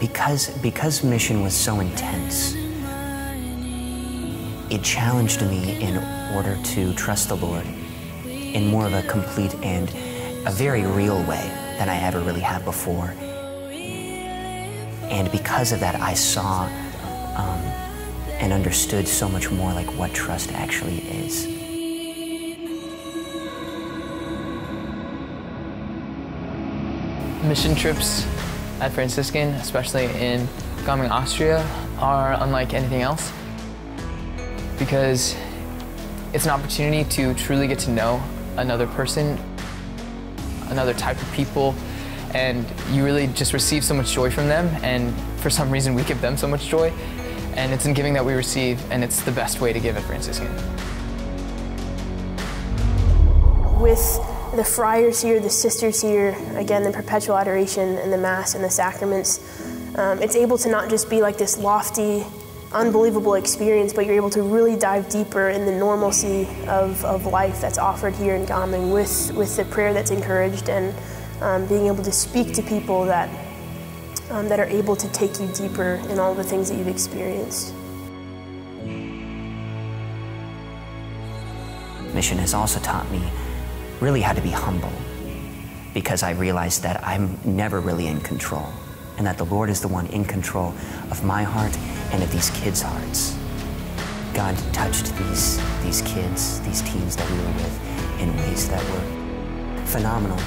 Because, because mission was so intense, it challenged me in order to trust the Lord in more of a complete and a very real way than I ever really had before. And because of that, I saw um, and understood so much more like what trust actually is. Mission trips at Franciscan, especially in Gaming, Austria, are unlike anything else because it's an opportunity to truly get to know another person, another type of people, and you really just receive so much joy from them, and for some reason we give them so much joy, and it's in giving that we receive, and it's the best way to give at Franciscan. With the friars here, the sisters here, again, the perpetual adoration and the Mass and the sacraments, um, it's able to not just be like this lofty, unbelievable experience, but you're able to really dive deeper in the normalcy of, of life that's offered here in Gaming with, with the prayer that's encouraged and um, being able to speak to people that, um, that are able to take you deeper in all the things that you've experienced. Mission has also taught me really how to be humble because I realized that I'm never really in control and that the Lord is the one in control of my heart and of these kids' hearts. God touched these, these kids, these teens that we were with in ways that were phenomenal